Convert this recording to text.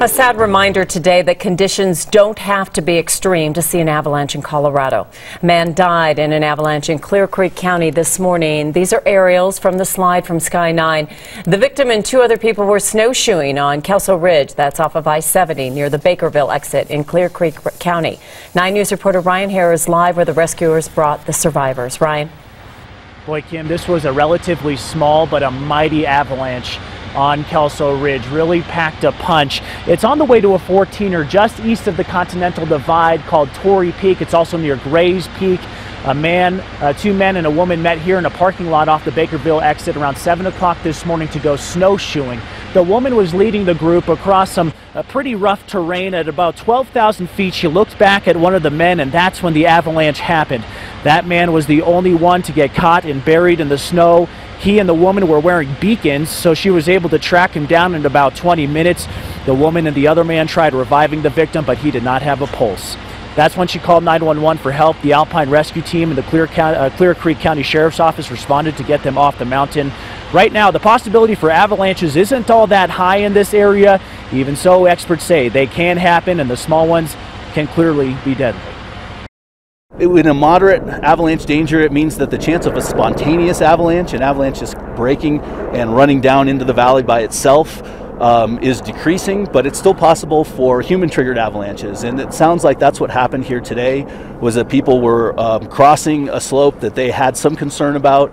A sad reminder today that conditions don't have to be extreme to see an avalanche in Colorado. A man died in an avalanche in Clear Creek County this morning. These are aerials from the slide from Sky 9. The victim and two other people were snowshoeing on Kelso Ridge, that's off of I-70 near the Bakerville exit in Clear Creek County. 9 News reporter Ryan Haarer is live where the rescuers brought the survivors. Ryan. Boy, Kim, this was a relatively small but a mighty avalanche on Kelso Ridge. Really packed a punch. It's on the way to a 14er just east of the Continental Divide called Torrey Peak. It's also near Grays Peak. A man, uh, two men and a woman met here in a parking lot off the Bakerville exit around 7 o'clock this morning to go snowshoeing. The woman was leading the group across some uh, pretty rough terrain at about 12,000 feet. She looked back at one of the men, and that's when the avalanche happened. That man was the only one to get caught and buried in the snow. He and the woman were wearing beacons, so she was able to track him down in about 20 minutes. The woman and the other man tried reviving the victim, but he did not have a pulse. That's when she called 911 for help. The Alpine Rescue Team and the Clear, uh, Clear, Creek County Sheriff's Office responded to get them off the mountain. Right now, the possibility for avalanches isn't all that high in this area. Even so, experts say they can happen, and the small ones can clearly be deadly. In a moderate avalanche danger, it means that the chance of a spontaneous avalanche, an avalanche just breaking and running down into the valley by itself, um, is decreasing, but it's still possible for human-triggered avalanches. And it sounds like that's what happened here today, was that people were um, crossing a slope that they had some concern about,